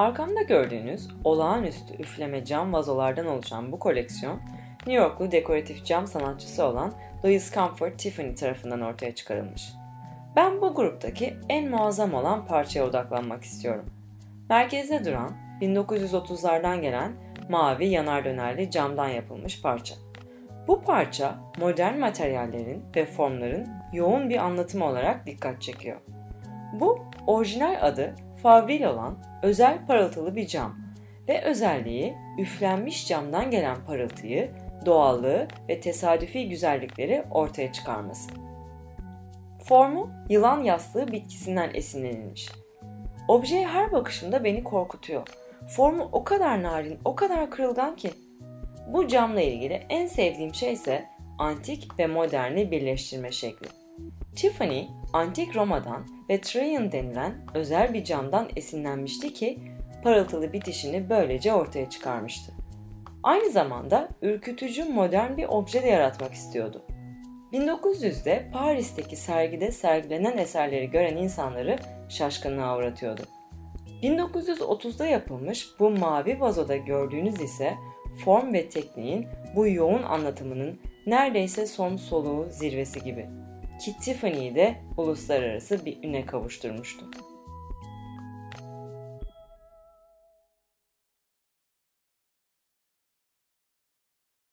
Arkamda gördüğünüz olağanüstü üfleme cam vazolardan oluşan bu koleksiyon, New Yorklu dekoratif cam sanatçısı olan Louis Comfort Tiffany tarafından ortaya çıkarılmış. Ben bu gruptaki en muazzam olan parçaya odaklanmak istiyorum. Merkezde duran 1930'lardan gelen mavi yanar dönerli camdan yapılmış parça. Bu parça modern materyallerin ve formların yoğun bir anlatımı olarak dikkat çekiyor. Bu orijinal adı favril olan özel parıltılı bir cam ve özelliği üflenmiş camdan gelen parıltıyı, doğallığı ve tesadüfi güzellikleri ortaya çıkarması. Formu yılan yastığı bitkisinden esinlenilmiş. Objeye her bakışımda beni korkutuyor. Formu o kadar narin, o kadar kırılgan ki. Bu camla ilgili en sevdiğim şey ise antik ve moderni birleştirme şekli. Tiffany, antik Roma'dan ve Trajan denilen özel bir camdan esinlenmişti ki parıltılı bitişini böylece ortaya çıkarmıştı. Aynı zamanda ürkütücü modern bir obje de yaratmak istiyordu. 1900'de Paris'teki sergide sergilenen eserleri gören insanları şaşkınlığa uğratıyordu. 1930'da yapılmış bu mavi vazoda gördüğünüz ise form ve tekniğin bu yoğun anlatımının neredeyse son soluğu zirvesi gibi. Ki Tiffany'yi de uluslararası bir üne kavuşturmuştu.